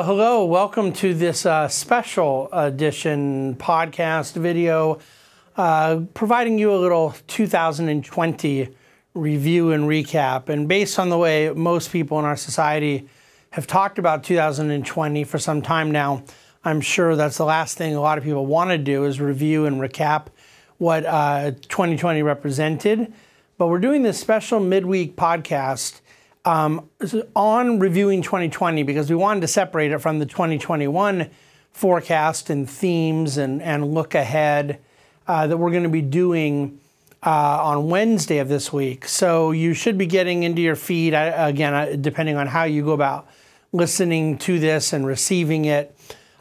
Well, hello. Welcome to this uh, special edition podcast video, uh, providing you a little 2020 review and recap. And based on the way most people in our society have talked about 2020 for some time now, I'm sure that's the last thing a lot of people want to do is review and recap what uh, 2020 represented. But we're doing this special midweek podcast um, on reviewing 2020 because we wanted to separate it from the 2021 forecast and themes and, and look ahead uh, that we're going to be doing uh, on Wednesday of this week. So you should be getting into your feed, uh, again, uh, depending on how you go about listening to this and receiving it.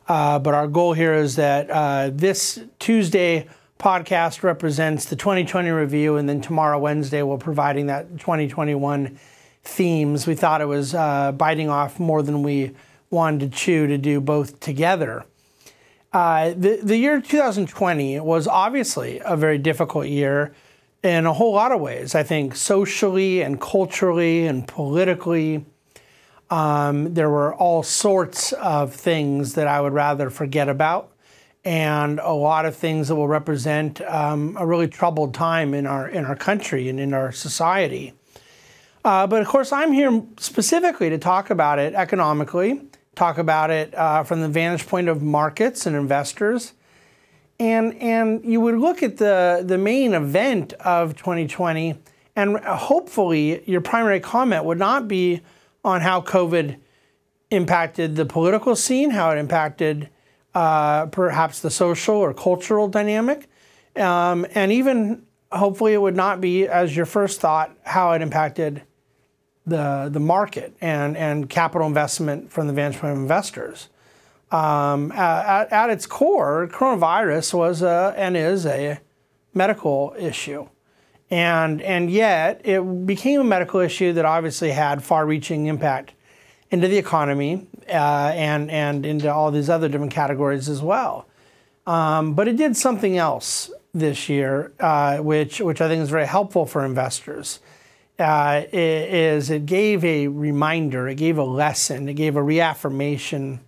Uh, but our goal here is that uh, this Tuesday podcast represents the 2020 review, and then tomorrow, Wednesday, we're providing that 2021 themes. We thought it was uh, biting off more than we wanted to chew to do both together. Uh, the, the year 2020 was obviously a very difficult year in a whole lot of ways. I think socially and culturally and politically. Um, there were all sorts of things that I would rather forget about, and a lot of things that will represent um, a really troubled time in our in our country and in our society. Uh, but of course, I'm here specifically to talk about it economically, talk about it uh, from the vantage point of markets and investors. And, and you would look at the, the main event of 2020, and hopefully, your primary comment would not be on how COVID impacted the political scene, how it impacted uh, perhaps the social or cultural dynamic, um, and even hopefully it would not be as your first thought how it impacted the, the market and, and capital investment from the vantage point of investors. Um, at, at, its core, coronavirus was a, and is a medical issue. And, and yet, it became a medical issue that obviously had far reaching impact into the economy uh, and, and into all these other different categories as well. Um, but it did something else this year, uh, which, which I think is very helpful for investors uh, is it gave a reminder, it gave a lesson, it gave a reaffirmation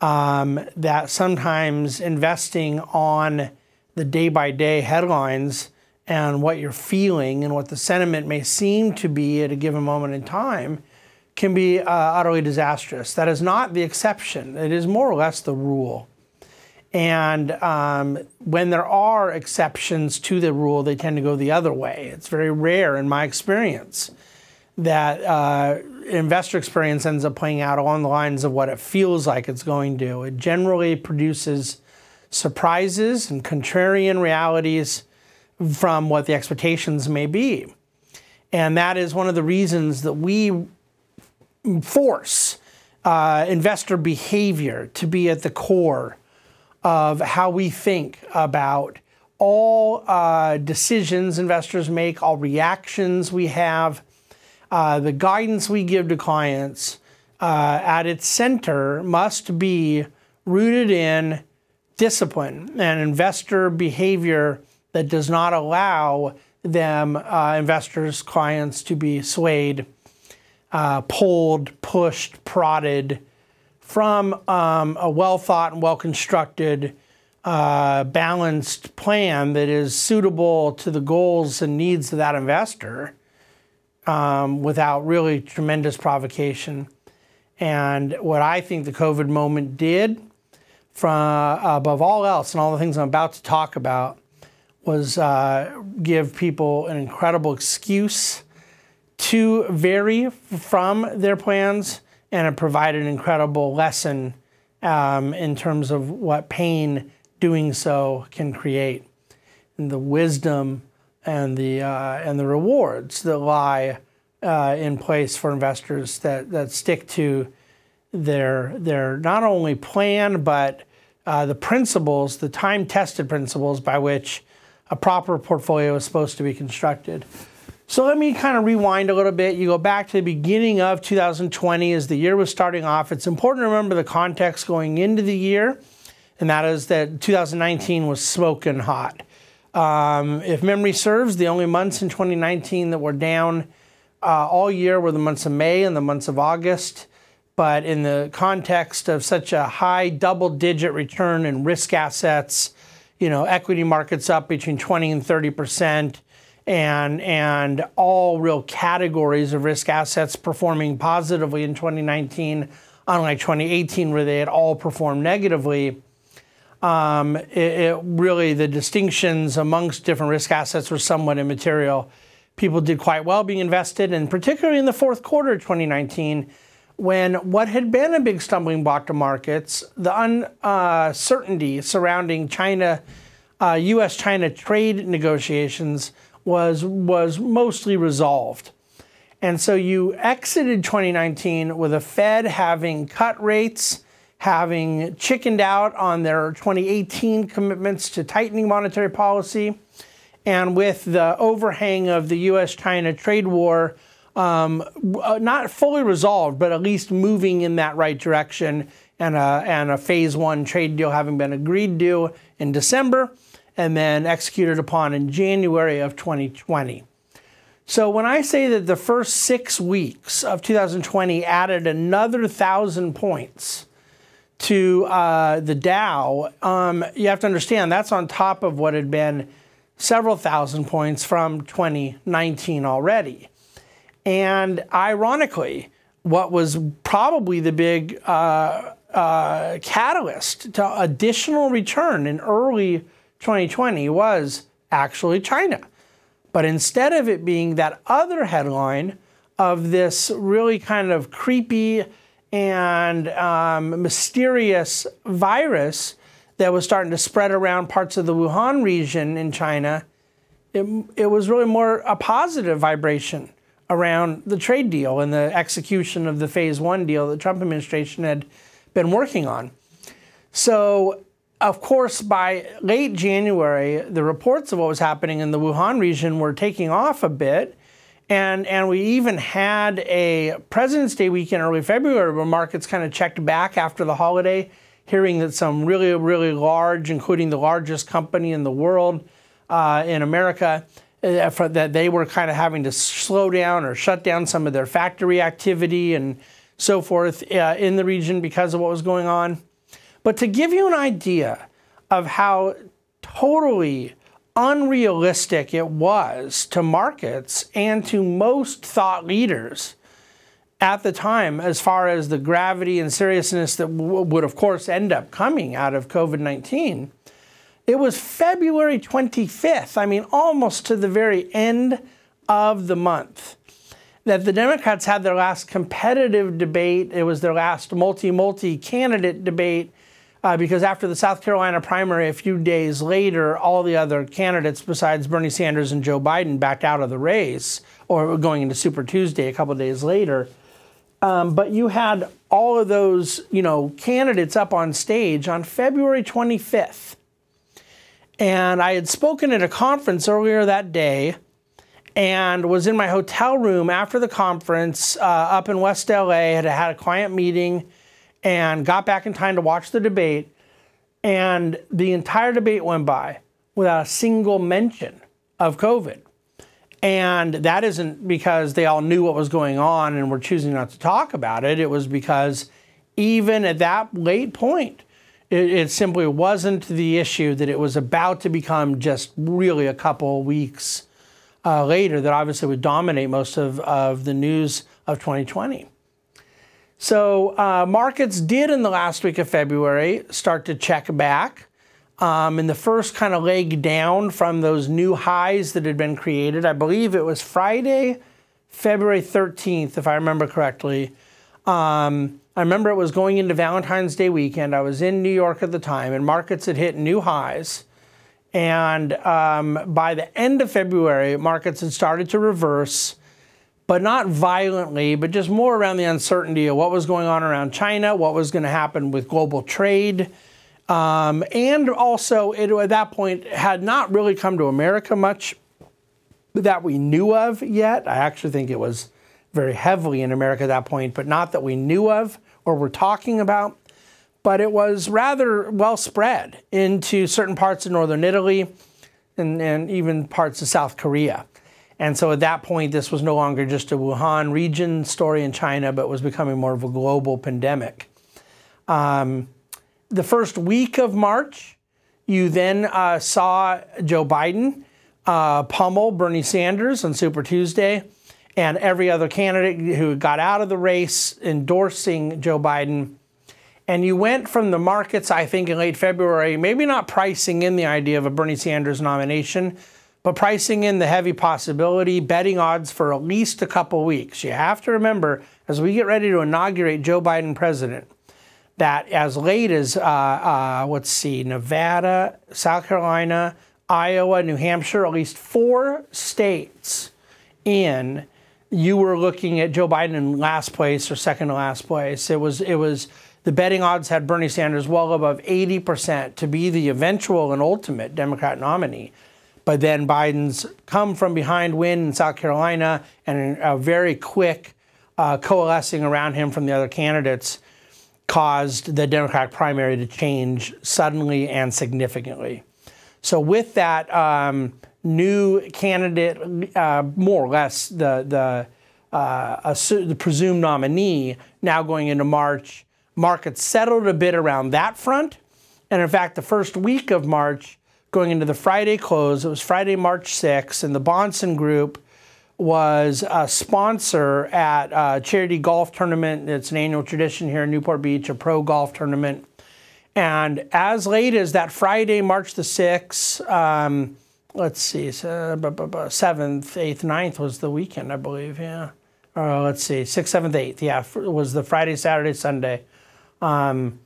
um, that sometimes investing on the day by day headlines and what you're feeling and what the sentiment may seem to be at a given moment in time can be uh, utterly disastrous. That is not the exception, it is more or less the rule. And um, when there are exceptions to the rule, they tend to go the other way. It's very rare in my experience that uh, investor experience ends up playing out along the lines of what it feels like it's going to. It generally produces surprises and contrarian realities from what the expectations may be. And that is one of the reasons that we force uh, investor behavior to be at the core of how we think about all uh, decisions investors make, all reactions we have, uh, the guidance we give to clients uh, at its center must be rooted in discipline and investor behavior that does not allow them, uh, investors, clients, to be swayed, uh, pulled, pushed, prodded from um, a well thought and well constructed, uh, balanced plan that is suitable to the goals and needs of that investor um, without really tremendous provocation. And what I think the COVID moment did, from uh, above all else, and all the things I'm about to talk about, was uh, give people an incredible excuse to vary from their plans and it provided an incredible lesson um, in terms of what pain doing so can create, and the wisdom and the uh, and the rewards that lie uh, in place for investors that that stick to their their not only plan but uh, the principles, the time-tested principles by which a proper portfolio is supposed to be constructed. So let me kind of rewind a little bit. You go back to the beginning of 2020 as the year was starting off. It's important to remember the context going into the year, and that is that 2019 was smoking hot. Um, if memory serves, the only months in 2019 that were down uh, all year were the months of May and the months of August. But in the context of such a high double digit return in risk assets, you know, equity markets up between 20 and 30 percent, and and all real categories of risk assets performing positively in 2019, unlike 2018 where they had all performed negatively. Um, it, it really the distinctions amongst different risk assets were somewhat immaterial. People did quite well being invested, and particularly in the fourth quarter of 2019 when what had been a big stumbling block to markets, the uncertainty surrounding China, uh, U.S. China trade negotiations was was mostly resolved. And so you exited 2019 with a Fed having cut rates, having chickened out on their 2018 commitments to tightening monetary policy, and with the overhang of the US China trade war um, uh, not fully resolved, but at least moving in that right direction, and a, and a phase one trade deal having been agreed to in December and then executed upon in January of 2020. So when I say that the first six weeks of 2020 added another thousand points to uh, the Dow, um, you have to understand that's on top of what had been several thousand points from 2019 already. And ironically, what was probably the big uh, uh, catalyst to additional return in early 2020 was actually China. But instead of it being that other headline of this really kind of creepy and um, mysterious virus that was starting to spread around parts of the Wuhan region in China, it, it was really more a positive vibration around the trade deal and the execution of the phase one deal that the Trump administration had been working on. So, of course, by late January, the reports of what was happening in the Wuhan region were taking off a bit. And, and we even had a President's Day weekend in early February where markets kind of checked back after the holiday, hearing that some really, really large, including the largest company in the world uh, in America, uh, that they were kind of having to slow down or shut down some of their factory activity and so forth uh, in the region because of what was going on. But to give you an idea of how totally unrealistic it was to markets and to most thought leaders at the time, as far as the gravity and seriousness that would, of course, end up coming out of COVID 19 it was February 25th, I mean, almost to the very end of the month, that the Democrats had their last competitive debate. It was their last multi multi candidate debate. Uh, because after the South Carolina primary, a few days later, all the other candidates besides Bernie Sanders and Joe Biden backed out of the race, or going into Super Tuesday a couple days later. Um, but you had all of those, you know, candidates up on stage on February 25th. And I had spoken at a conference earlier that day and was in my hotel room after the conference uh, up in West LA, had had a client meeting and got back in time to watch the debate. And the entire debate went by without a single mention of COVID. And that isn't because they all knew what was going on and were choosing not to talk about it. It was because even at that late point, it, it, simply wasn't the issue that it was about to become just really a couple weeks uh, later that obviously would dominate most of, of the news of 2020. So uh, markets did in the last week of February start to check back. Um, in the first kind of leg down from those new highs that had been created, I believe it was Friday, February 13th, if I remember correctly. Um, I remember it was going into Valentine's Day weekend. I was in New York at the time, and markets had hit new highs. And um, by the end of February, markets had started to reverse, but not violently, but just more around the uncertainty of what was going on around China, what was going to happen with global trade. Um, and also, it, at that point, had not really come to America much that we knew of yet. I actually think it was very heavily in America at that point, but not that we knew of or were talking about, but it was rather well spread into certain parts of northern Italy and, and even parts of South Korea. And so at that point, this was no longer just a Wuhan region story in China, but was becoming more of a global pandemic. Um, the first week of March, you then uh, saw Joe Biden uh, pummel Bernie Sanders on Super Tuesday, and every other candidate who got out of the race endorsing Joe Biden. And you went from the markets, I think, in late February, maybe not pricing in the idea of a Bernie Sanders nomination, but pricing in the heavy possibility, betting odds for at least a couple weeks. You have to remember, as we get ready to inaugurate Joe Biden president, that as late as, uh, uh, let's see, Nevada, South Carolina, Iowa, New Hampshire, at least four states in, you were looking at Joe Biden in last place or second to last place. It was, it was, the betting odds had Bernie Sanders well above 80% to be the eventual and ultimate Democrat nominee. But then Biden's come from behind win in South Carolina and a very quick uh, coalescing around him from the other candidates caused the Democratic primary to change suddenly and significantly. So with that um, new candidate, uh, more or less the the uh, the presumed nominee now going into March, markets settled a bit around that front, and in fact, the first week of March going into the Friday close. It was Friday, March 6th, and the Bahnsen Group was a sponsor at a charity golf tournament. It's an annual tradition here in Newport Beach, a pro golf tournament. And as late as that Friday, March the 6th, um, let's see, 7th, 8th, 9th was the weekend, I believe, yeah. Uh, let's see, 6th, 7th, 8th, yeah, was the Friday, Saturday, Sunday. Um,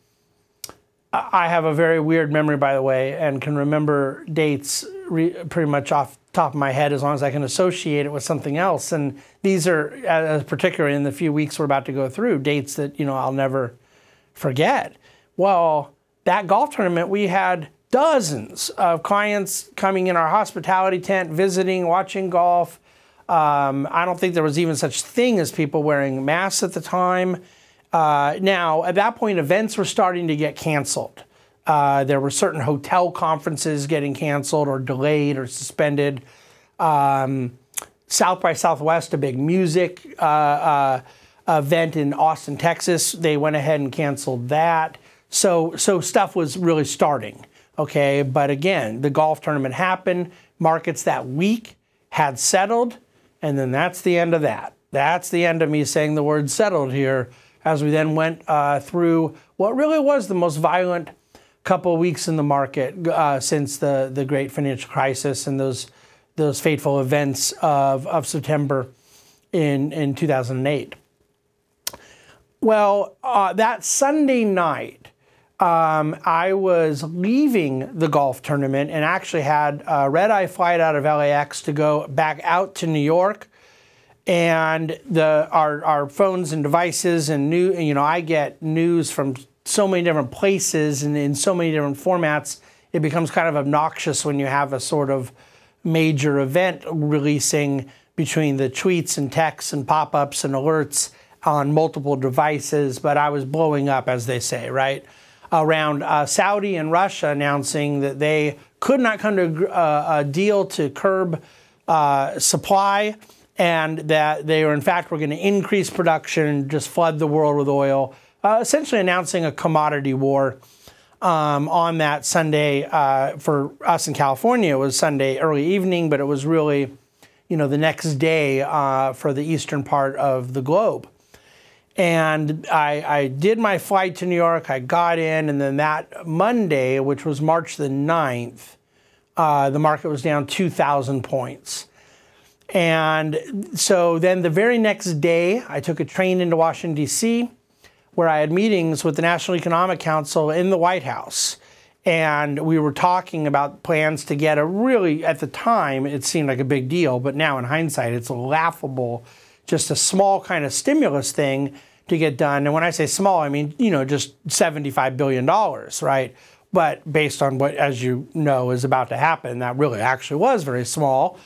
I have a very weird memory, by the way, and can remember dates pretty much off top of my head as long as I can associate it with something else. And these are, uh, particularly in the few weeks we're about to go through, dates that you know I'll never forget. Well, that golf tournament, we had dozens of clients coming in our hospitality tent, visiting, watching golf. Um, I don't think there was even such thing as people wearing masks at the time. Uh, now, at that point, events were starting to get canceled. Uh, there were certain hotel conferences getting canceled or delayed or suspended. Um, South by Southwest, a big music uh, uh event in Austin, Texas, they went ahead and canceled that. So, so stuff was really starting. Okay, but again, the golf tournament happened. Markets that week had settled, and then that's the end of that. That's the end of me saying the word settled here as we then went uh, through what really was the most violent couple of weeks in the market uh, since the, the great financial crisis and those those fateful events of, of September in, in 2008. Well, uh, that Sunday night, um, I was leaving the golf tournament and actually had a red eye flight out of LAX to go back out to New York and the our our phones and devices and new you know I get news from so many different places and in so many different formats it becomes kind of obnoxious when you have a sort of major event releasing between the tweets and texts and pop-ups and alerts on multiple devices. But I was blowing up as they say right? Around uh, Saudi and Russia announcing that they could not come to a, uh, a deal to curb uh, supply and that they were in fact were going to increase production and just flood the world with oil, uh, essentially announcing a commodity war. Um, on that Sunday uh, for us in California, it was Sunday early evening, but it was really, you know, the next day uh, for the eastern part of the globe. And I, I, did my flight to New York. I got in, and then that Monday, which was March the 9th, uh, the market was down 2,000 points. And so then the very next day, I took a train into Washington, D.C., where I had meetings with the National Economic Council in the White House. And we were talking about plans to get a really, at the time, it seemed like a big deal, but now in hindsight, it's laughable, just a small kind of stimulus thing to get done. And when I say small, I mean, you know, just $75 billion, right? But based on what, as you know, is about to happen, that really actually was very small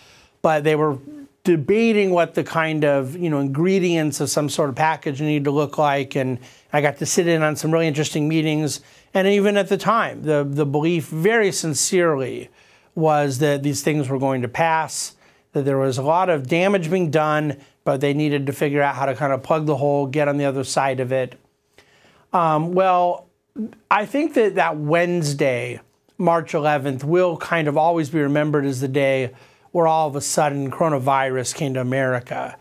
but they were debating what the kind of you know ingredients of some sort of package need to look like and I got to sit in on some really interesting meetings and even at the time the the belief very sincerely was that these things were going to pass that there was a lot of damage being done, but they needed to figure out how to kind of plug the hole, get on the other side of it. Um, well, I think that that Wednesday, March 11th, will kind of always be remembered as the day where all of a sudden coronavirus came to America.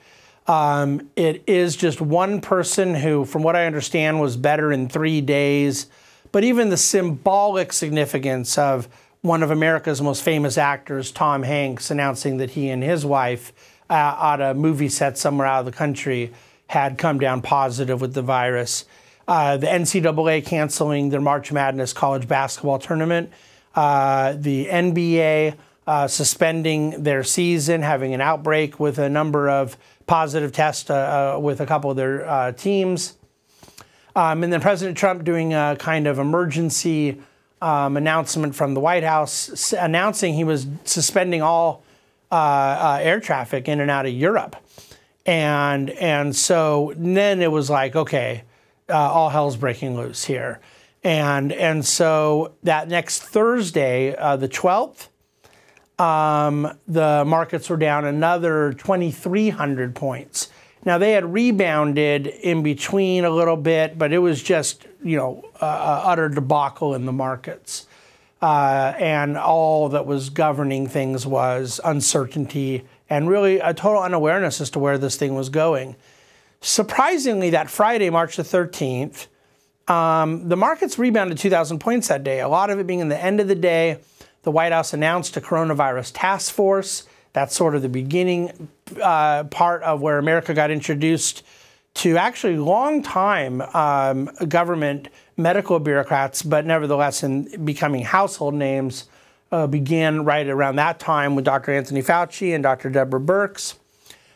Um, it is just one person who, from what I understand, was better in three days. But even the symbolic significance of one of America's most famous actors, Tom Hanks, announcing that he and his wife uh, at a movie set somewhere out of the country had come down positive with the virus. Uh, the NCAA canceling their March Madness college basketball tournament. Uh, the NBA uh, suspending their season, having an outbreak with a number of positive tests uh, uh, with a couple of their teams. Um, and then President Trump doing a kind of emergency um, announcement from the White House announcing he was suspending all uh, uh, air traffic in and out of Europe. And, and so then it was like, okay, uh, all hell's breaking loose here. And, and so that next Thursday, uh, the 12th, um, the markets were down another 2,300 points. Now they had rebounded in between a little bit, but it was just you know uh, utter debacle in the markets, uh, and all that was governing things was uncertainty and really a total unawareness as to where this thing was going. Surprisingly, that Friday, March the 13th, um, the markets rebounded 2,000 points that day. A lot of it being in the end of the day. The White House announced a coronavirus task force. That's sort of the beginning uh, part of where America got introduced to actually long time um, government medical bureaucrats, but nevertheless in becoming household names, uh, began right around that time with Dr. Anthony Fauci and Dr. Deborah Birx.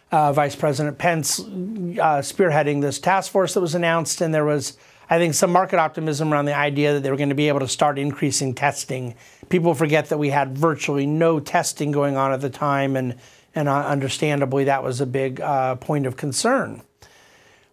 Uh, Vice President Pence uh, spearheading this task force that was announced, and there was, I think, some market optimism around the idea that they were going to be able to start increasing testing people forget that we had virtually no testing going on at the time, and, and uh, understandably, that was a big uh, point of concern.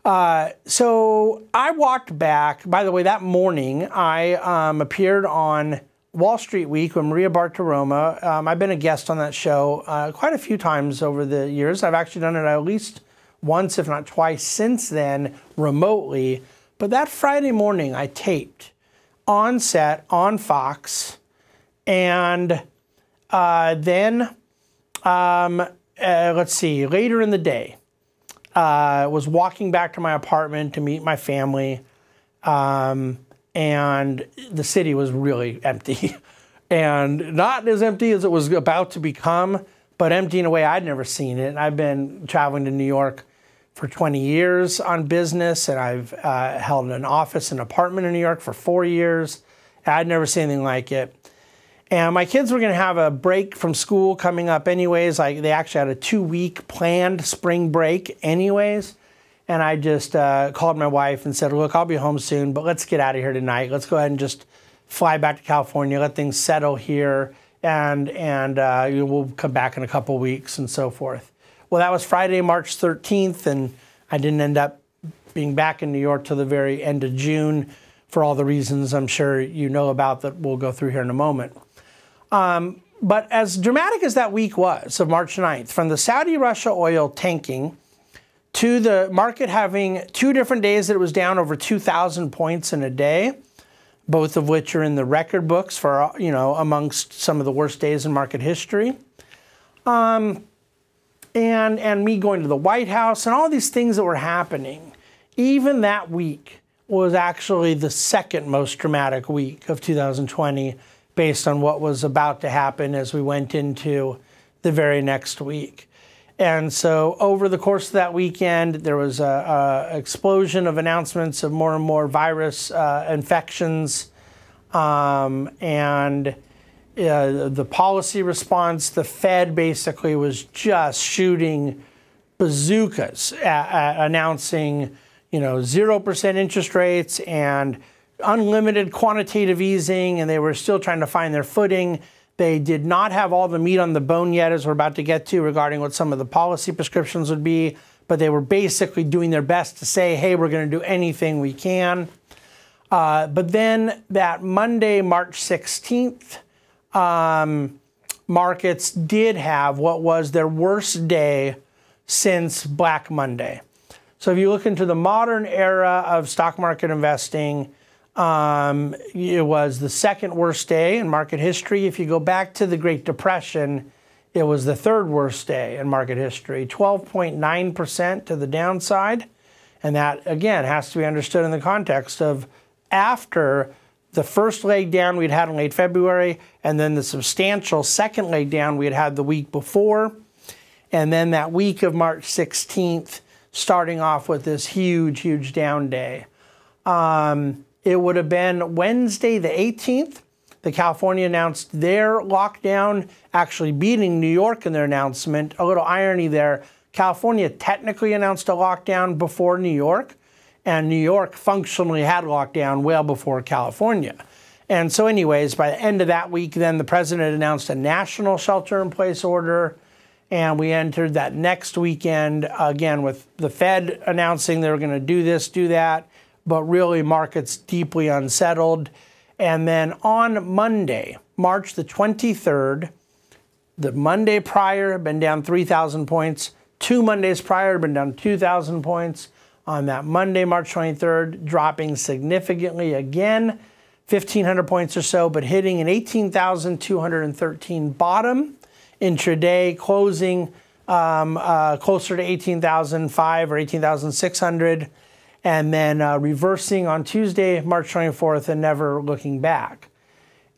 Uh, so I walked back. By the way, that morning I um, appeared on Wall Street Week with Maria Bartiromo. Um, I've been a guest on that show uh, quite a few times over the years. I've actually done it at least once, if not twice, since then remotely. But that Friday morning, I taped on set on Fox and uh, then, um, uh, let's see, later in the day, uh, was walking back to my apartment to meet my family. Um, and the city was really empty. and not as empty as it was about to become, but empty in a way I'd never seen it. And I've been traveling to New York for 20 years on business, and I've uh, held an office and apartment in New York for four years. I'd never seen anything like it. And my kids were going to have a break from school coming up anyways. Like they actually had a two week planned spring break anyways. And I just uh, called my wife and said, look, I'll be home soon, but let's get out of here tonight. Let's go ahead and just fly back to California, let things settle here, and, and uh, we'll come back in a couple weeks and so forth. Well, that was Friday, March 13th, and I didn't end up being back in New York till the very end of June for all the reasons I'm sure you know about that we'll go through here in a moment. Um, but as dramatic as that week was of March 9th, from the Saudi Russia oil tanking to the market having two different days that it was down over 2,000 points in a day, both of which are in the record books for, you know, amongst some of the worst days in market history. Um, and, and me going to the White House and all these things that were happening, even that week was actually the second most dramatic week of 2020 based on what was about to happen as we went into the very next week. And so, over the course of that weekend, there was a, a explosion of announcements of more and more virus uh, infections, um, and uh, the policy response. The Fed basically was just shooting bazookas, at, at announcing, you know, zero percent interest rates and unlimited quantitative easing and they were still trying to find their footing. They did not have all the meat on the bone yet, as we're about to get to, regarding what some of the policy prescriptions would be, but they were basically doing their best to say, hey, we're going to do anything we can. Uh, but then that Monday, March 16th, um, markets did have what was their worst day since Black Monday. So if you look into the modern era of stock market investing, um, it was the second worst day in market history. If you go back to the Great Depression, it was the third worst day in market history, 12.9% to the downside. And that, again, has to be understood in the context of after the first leg down we'd had in late February, and then the substantial second leg down we had had the week before, and then that week of March 16th, starting off with this huge, huge down day. Um, it would have been Wednesday, the 18th. The California announced their lockdown, actually beating New York in their announcement. A little irony there. California technically announced a lockdown before New York, and New York functionally had lockdown well before California. And so, anyways, by the end of that week, then the president announced a national shelter in place order. And we entered that next weekend again with the Fed announcing they were going to do this, do that, but really markets deeply unsettled. And then on Monday, March the 23rd, the Monday prior had been down 3,000 points. Two Mondays prior had been down 2,000 points on that Monday, March 23rd, dropping significantly again, 1,500 points or so, but hitting an 18,213 bottom intraday, closing um, uh, closer to 18,005 or 18,600, and then uh, reversing on Tuesday, March 24th, and never looking back.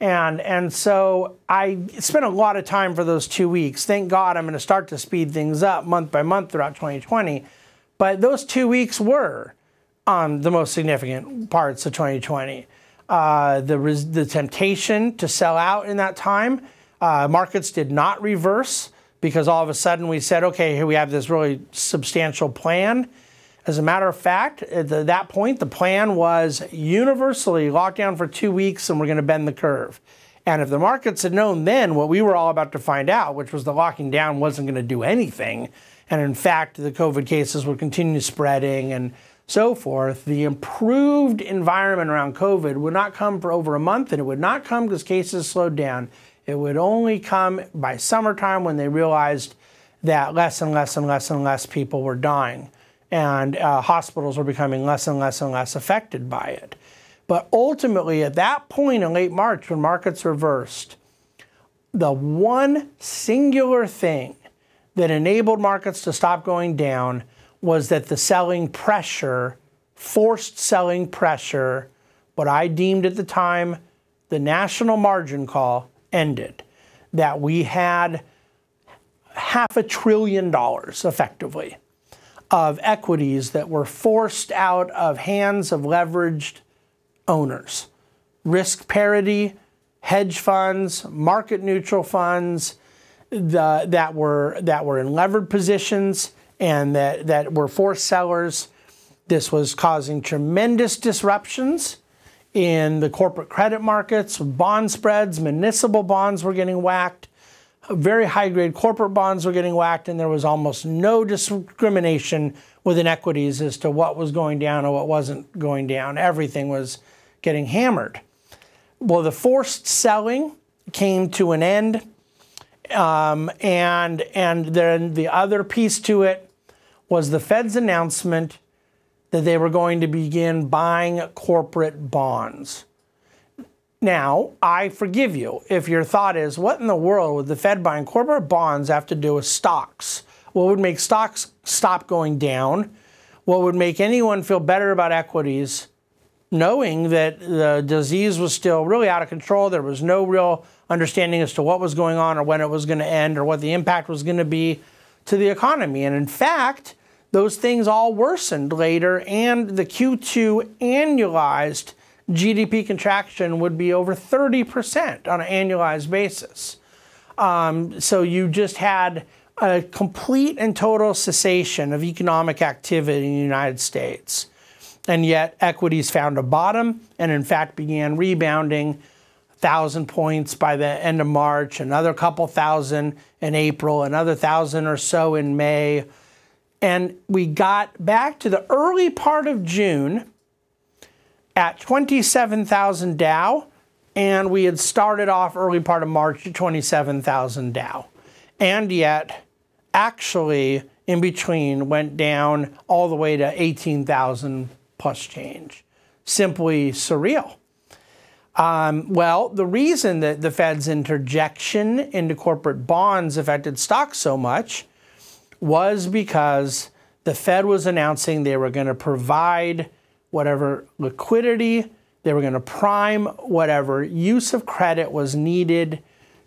And, and so I spent a lot of time for those two weeks. Thank God I'm going to start to speed things up month by month throughout 2020 but those two weeks were um, the most significant parts of 2020. Uh, the, the temptation to sell out in that time, uh, markets did not reverse because all of a sudden we said, okay, here we have this really substantial plan. As a matter of fact, at that point, the plan was universally locked down for two weeks and we're going to bend the curve. And if the markets had known then what we were all about to find out, which was the locking down wasn't going to do anything, and in fact, the COVID cases would continue spreading and so forth. The improved environment around COVID would not come for over a month, and it would not come because cases slowed down. It would only come by summertime when they realized that less and less and less and less people were dying, and uh, hospitals were becoming less and less and less affected by it. But ultimately, at that point in late March, when markets reversed, the one singular thing that enabled markets to stop going down was that the selling pressure, forced selling pressure, what I deemed at the time the national margin call ended. That we had half a trillion dollars effectively of equities that were forced out of hands of leveraged owners. Risk parity, hedge funds, market neutral funds, the, that were that were in levered positions and that, that were forced sellers. This was causing tremendous disruptions in the corporate credit markets, bond spreads, municipal bonds were getting whacked, very high grade corporate bonds were getting whacked, and there was almost no discrimination within equities as to what was going down or what wasn't going down. Everything was getting hammered. Well, the forced selling came to an end um, and and then the other piece to it was the Fed's announcement that they were going to begin buying corporate bonds. Now, I forgive you if your thought is, what in the world would the Fed buying corporate bonds have to do with stocks? What would make stocks stop going down? What would make anyone feel better about equities? Knowing that the disease was still really out of control, there was no real understanding as to what was going on or when it was going to end or what the impact was going to be to the economy. And in fact, those things all worsened later, and the Q2 annualized GDP contraction would be over 30% on an annualized basis. Um, so you just had a complete and total cessation of economic activity in the United States. And yet, equities found a bottom and, in fact, began rebounding thousand points by the end of March, another couple thousand in April, another thousand or so in May. And we got back to the early part of June at 27,000 Dow and we had started off early part of March at 27,000 Dow. And yet, actually, in between went down all the way to 18,000 plus change. Simply surreal. Um, well, the reason that the Fed's interjection into corporate bonds affected stocks so much was because the Fed was announcing they were going to provide whatever liquidity, they were going to prime whatever use of credit was needed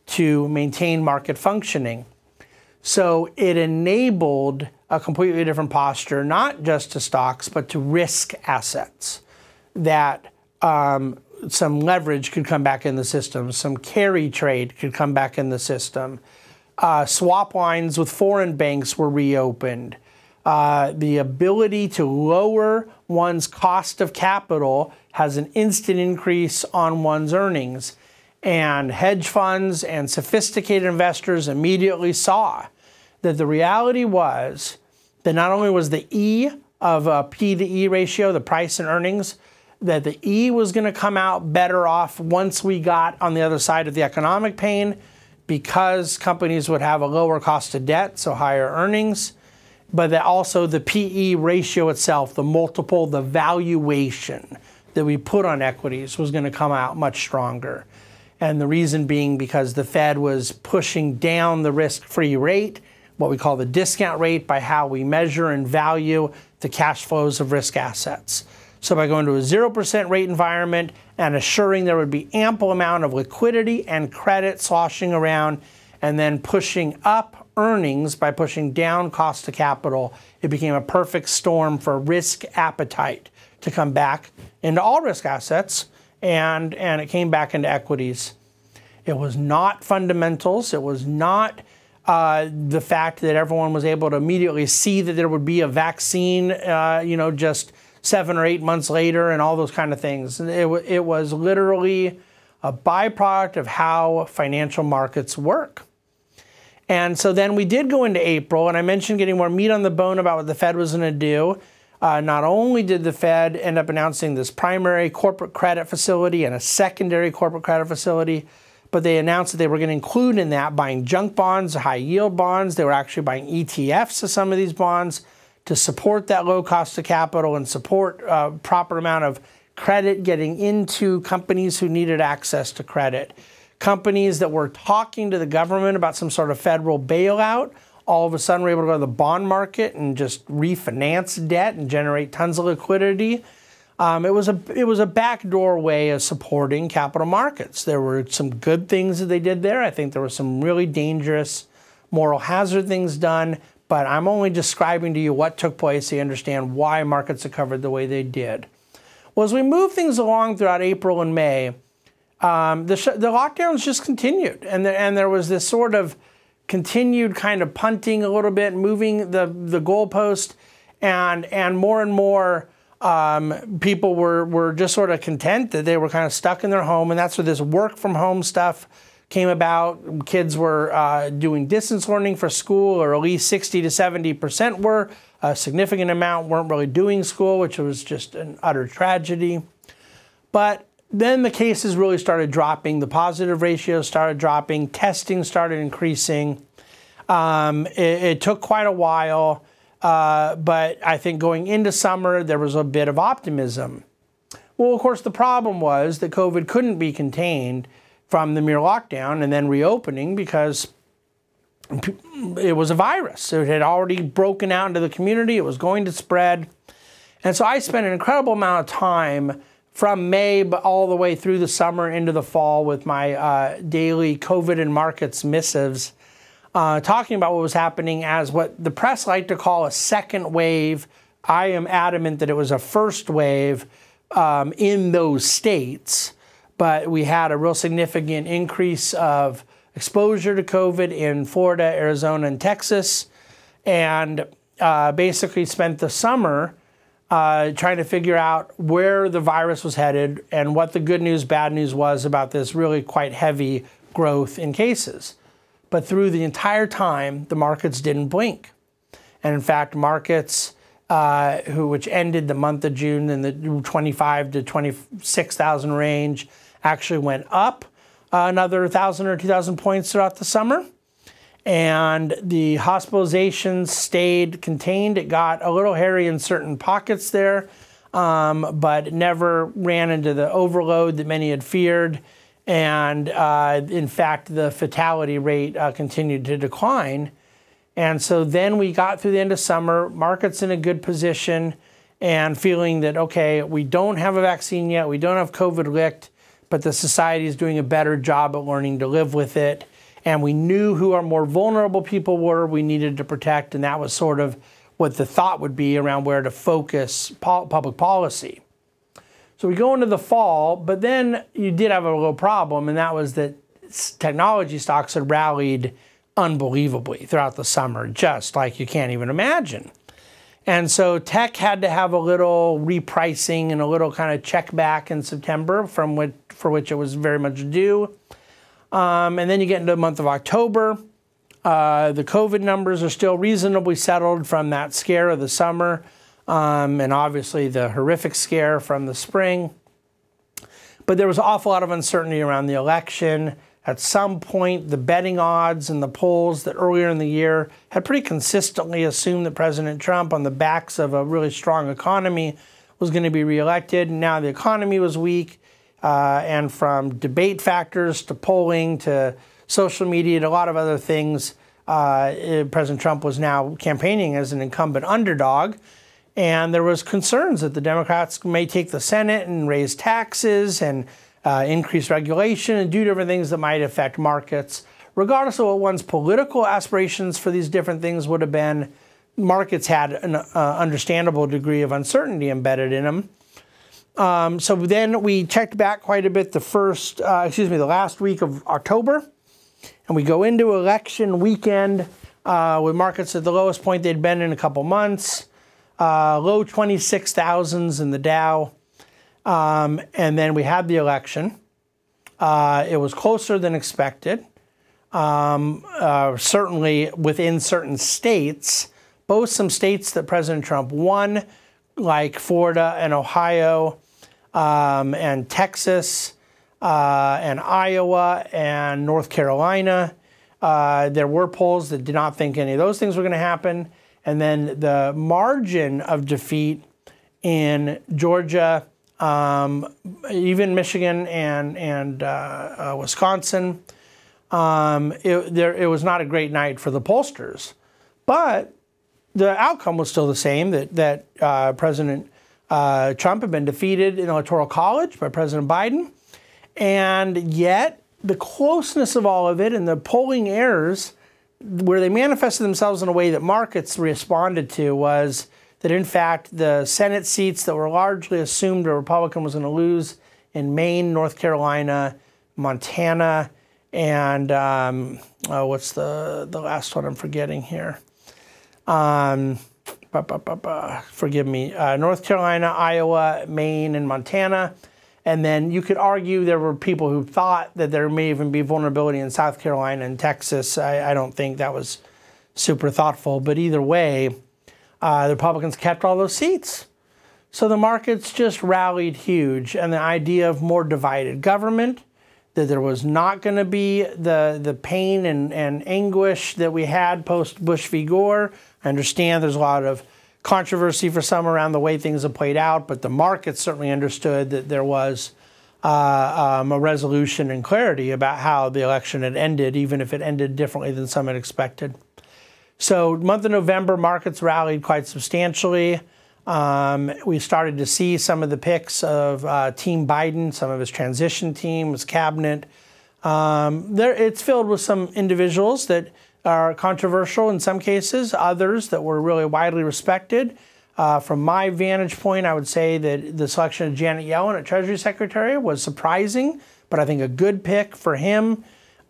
to maintain market functioning. So it enabled a completely different posture, not just to stocks, but to risk assets that um, some leverage could come back in the system, some carry trade could come back in the system. Uh, swap lines with foreign banks were reopened. Uh, the ability to lower one's cost of capital has an instant increase on one's earnings. And hedge funds and sophisticated investors immediately saw that the reality was that not only was the E of a P to E ratio, the price and earnings, that the E was going to come out better off once we got on the other side of the economic pain because companies would have a lower cost of debt, so higher earnings, but that also the PE ratio itself, the multiple, the valuation that we put on equities was going to come out much stronger. And the reason being because the Fed was pushing down the risk free rate, what we call the discount rate, by how we measure and value the cash flows of risk assets. So by going to a 0% rate environment and assuring there would be ample amount of liquidity and credit sloshing around and then pushing up earnings by pushing down cost of capital, it became a perfect storm for risk appetite to come back into all risk assets and, and it came back into equities. It was not fundamentals. It was not uh, the fact that everyone was able to immediately see that there would be a vaccine, uh, you know, just seven or eight months later and all those kind of things. It, it was literally a byproduct of how financial markets work. And so then we did go into April, and I mentioned getting more meat on the bone about what the Fed was going to do. Uh, not only did the Fed end up announcing this primary corporate credit facility and a secondary corporate credit facility, but they announced that they were going to include in that buying junk bonds, high yield bonds. They were actually buying ETFs of some of these bonds to support that low cost of capital and support a uh, proper amount of credit getting into companies who needed access to credit. Companies that were talking to the government about some sort of federal bailout all of a sudden were able to go to the bond market and just refinance debt and generate tons of liquidity. Um, it was a it was a backdoor way of supporting capital markets. There were some good things that they did there. I think there were some really dangerous moral hazard things done, but I'm only describing to you what took place so you understand why markets recovered the way they did. Well, as we move things along throughout April and May, um, the, the lockdowns just continued, and there, and there was this sort of continued kind of punting a little bit, moving the the goalpost, and and more and more um, people were were just sort of content that they were kind of stuck in their home, and that's where this work from home stuff came about. Kids were uh, doing distance learning for school, or at least 60 to 70 percent were. A significant amount weren't really doing school, which was just an utter tragedy. But then the cases really started dropping. The positive ratio started dropping. Testing started increasing. Um, it, it, took quite a while, uh, but I think going into summer, there was a bit of optimism. Well, of course, the problem was that COVID couldn't be contained from the mere lockdown and then reopening because it was a virus. It had already broken out into the community, it was going to spread. And so I spent an incredible amount of time from May all the way through the summer into the fall with my uh, daily COVID and markets missives, uh, talking about what was happening as what the press like to call a second wave. I am adamant that it was a first wave um, in those states but we had a real significant increase of exposure to COVID in Florida, Arizona, and Texas, and uh, basically spent the summer uh, trying to figure out where the virus was headed and what the good news, bad news was about this really quite heavy growth in cases. But through the entire time, the markets didn't blink. And in fact, markets uh, who, which ended the month of June in the 25 to 26,000 range, actually went up another 1,000 or 2,000 points throughout the summer. And the hospitalizations stayed contained. It got a little hairy in certain pockets there, um, but never ran into the overload that many had feared. And uh, in fact, the fatality rate uh, continued to decline. And so then we got through the end of summer, markets in a good position, and feeling that, okay, we don't have a vaccine yet, we don't have COVID licked, but the society is doing a better job at learning to live with it. And we knew who our more vulnerable people were we needed to protect, and that was sort of what the thought would be around where to focus public policy. So we go into the fall, but then you did have a little problem, and that was that technology stocks had rallied unbelievably throughout the summer, just like you can't even imagine. And so tech had to have a little repricing and a little kind of check back in September from which, for which it was very much due. Um, and then you get into the month of October. Uh, the COVID numbers are still reasonably settled from that scare of the summer um, and obviously the horrific scare from the spring. But there was an awful lot of uncertainty around the election. At some point, the betting odds and the polls that earlier in the year had pretty consistently assumed that President Trump, on the backs of a really strong economy, was going to be reelected. And now the economy was weak, uh, and from debate factors to polling to social media to a lot of other things, uh, President Trump was now campaigning as an incumbent underdog. And there was concerns that the Democrats may take the Senate and raise taxes and uh, increase regulation and do different things that might affect markets. Regardless of what one's political aspirations for these different things would have been, markets had an uh, understandable degree of uncertainty embedded in them. Um, so then we checked back quite a bit the first, uh, excuse me, the last week of October, and we go into election weekend uh, with markets at the lowest point they'd been in a couple months, uh, low 26,000s in the Dow. Um, and then we had the election. Uh, it was closer than expected. Um, uh, certainly within certain states, both some states that President Trump won, like Florida and Ohio um, and Texas uh, and Iowa and North Carolina. Uh, there were polls that did not think any of those things were going to happen. And then the margin of defeat in Georgia um, even Michigan and and uh, uh, Wisconsin. Um, it, there, it was not a great night for the pollsters, but the outcome was still the same. That that uh, President uh, Trump had been defeated in Electoral College by President Biden, and yet the closeness of all of it and the polling errors, where they manifested themselves in a way that markets responded to, was that in fact the Senate seats that were largely assumed a Republican was going to lose in Maine, North Carolina, Montana, and um, oh, what's the the last one I'm forgetting here? Um, bah, bah, bah, forgive me. Uh, North Carolina, Iowa, Maine, and Montana. And then you could argue there were people who thought that there may even be vulnerability in South Carolina and Texas. I, I don't think that was super thoughtful, but either way, uh, the Republicans kept all those seats. So the markets just rallied huge. And the idea of more divided government, that there was not going to be the, the pain and, and anguish that we had post Bush v. Gore. I understand there's a lot of controversy for some around the way things have played out, but the markets certainly understood that there was uh, um, a resolution and clarity about how the election had ended, even if it ended differently than some had expected. So, month of November, markets rallied quite substantially. Um, we started to see some of the picks of uh, Team Biden, some of his transition team, his cabinet. Um, there, it's filled with some individuals that are controversial in some cases, others that were really widely respected. Uh, from my vantage point, I would say that the selection of Janet Yellen at Treasury Secretary was surprising, but I think a good pick for him.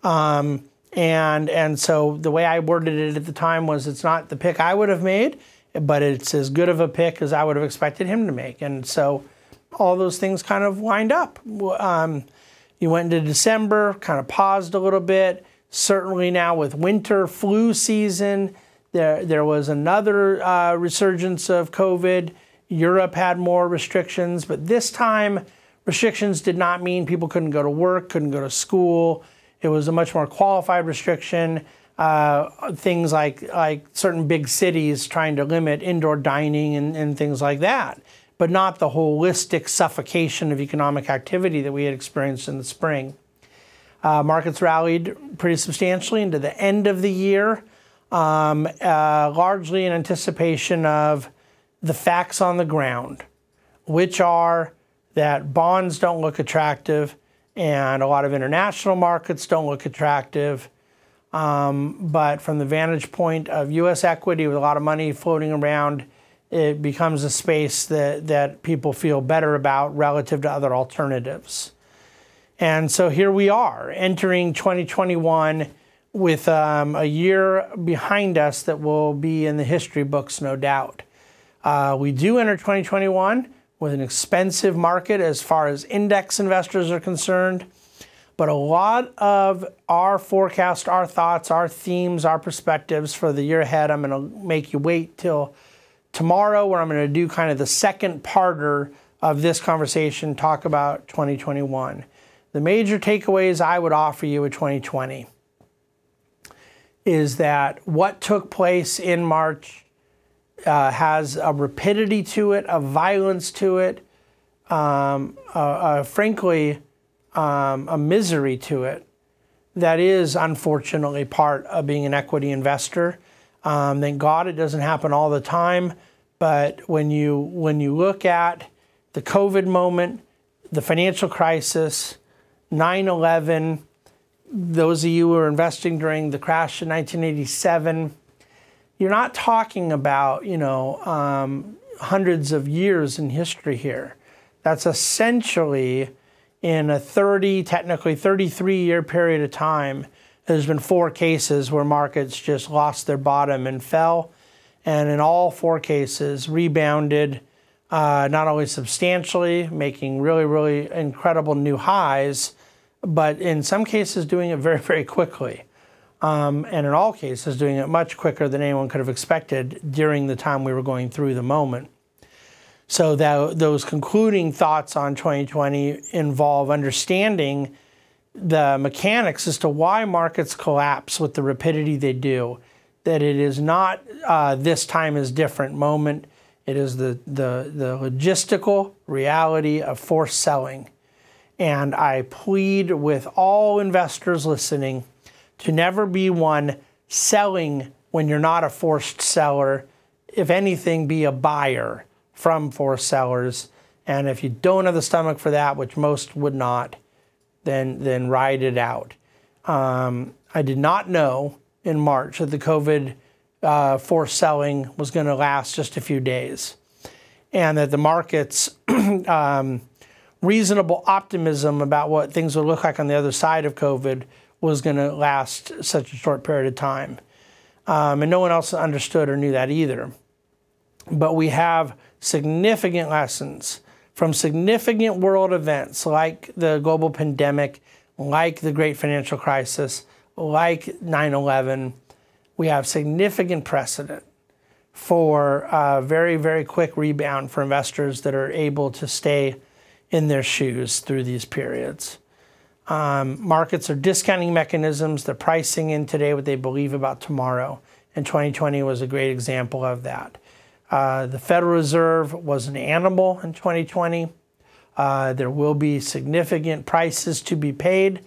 Um, and and so the way I worded it at the time was it's not the pick I would have made, but it's as good of a pick as I would have expected him to make. And so all those things kind of wind up. Um, you went into December, kind of paused a little bit. Certainly now with winter flu season, there there was another uh, resurgence of COVID. Europe had more restrictions, but this time restrictions did not mean people couldn't go to work, couldn't go to school. It was a much more qualified restriction. Uh, things like like certain big cities trying to limit indoor dining and, and things like that, but not the holistic suffocation of economic activity that we had experienced in the spring. Uh, markets rallied pretty substantially into the end of the year, um, uh, largely in anticipation of the facts on the ground, which are that bonds don't look attractive and a lot of international markets don't look attractive. Um, but from the vantage point of U.S. equity with a lot of money floating around, it becomes a space that, that people feel better about relative to other alternatives. And so here we are entering 2021 with um, a year behind us that will be in the history books, no doubt. Uh, we do enter 2021 with an expensive market as far as index investors are concerned. But a lot of our forecast, our thoughts, our themes, our perspectives for the year ahead, I'm going to make you wait till tomorrow, where I'm going to do kind of the second parter of this conversation, talk about 2021. The major takeaways I would offer you with 2020 is that what took place in March uh, has a rapidity to it, a violence to it, um, frankly, um, a misery to it that is unfortunately part of being an equity investor. Um, thank God it doesn't happen all the time, but when you when you look at the COVID moment, the financial crisis, 9 11, those of you who were investing during the crash in 1987, you're not talking about, you know, um, hundreds of years in history here. That's essentially in a 30, technically 33 year period of time, there's been four cases where markets just lost their bottom and fell. And in all four cases, rebounded uh, not only substantially, making really, really incredible new highs, but in some cases doing it very, very quickly. Um, and in all cases, doing it much quicker than anyone could have expected during the time we were going through the moment. So that, those concluding thoughts on 2020 involve understanding the mechanics as to why markets collapse with the rapidity they do. That it is not uh, this time is different moment. It is the, the, the logistical reality of forced selling. And I plead with all investors listening to never be one selling when you're not a forced seller. If anything, be a buyer from forced sellers. And if you don't have the stomach for that, which most would not, then, then ride it out. Um, I did not know in March that the COVID uh, forced selling was going to last just a few days and that the markets um, reasonable optimism about what things would look like on the other side of COVID was going to last such a short period of time. Um, and no one else understood or knew that either. But we have significant lessons from significant world events like the global pandemic, like the great financial crisis, like 9 11. We have significant precedent for a very, very quick rebound for investors that are able to stay in their shoes through these periods. Um, markets are discounting mechanisms. They're pricing in today what they believe about tomorrow. And 2020 was a great example of that. Uh, the Federal Reserve was an animal in 2020. Uh, there will be significant prices to be paid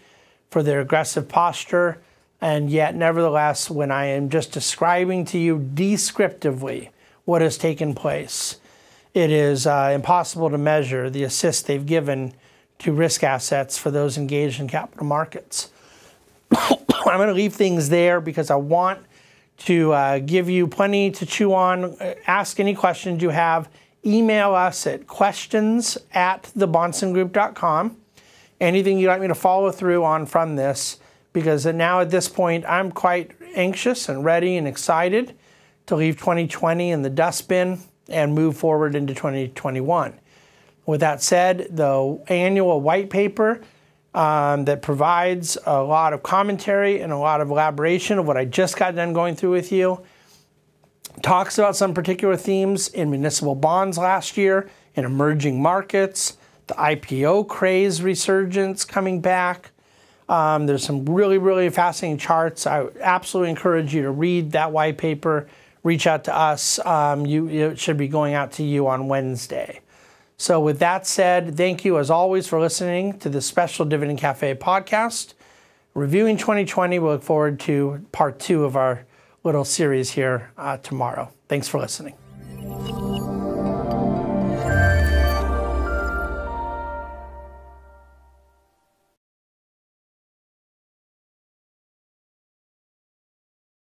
for their aggressive posture. And yet, nevertheless, when I am just describing to you descriptively what has taken place, it is uh, impossible to measure the assist they've given to risk assets for those engaged in capital markets. I'm going to leave things there because I want to uh, give you plenty to chew on. Ask any questions you have. Email us at questions at thebahnsengroup.com. Anything you'd like me to follow through on from this, because now at this point, I'm quite anxious and ready and excited to leave 2020 in the dustbin and move forward into 2021. With that said, the annual white paper um, that provides a lot of commentary and a lot of elaboration of what I just got done going through with you talks about some particular themes in municipal bonds last year, in emerging markets, the IPO craze resurgence coming back. Um, there's some really, really fascinating charts. I absolutely encourage you to read that white paper. Reach out to us. Um, you, it should be going out to you on Wednesday. So, with that said, thank you as always for listening to the special Dividend Cafe podcast. Reviewing 2020, we look forward to part two of our little series here uh, tomorrow. Thanks for listening.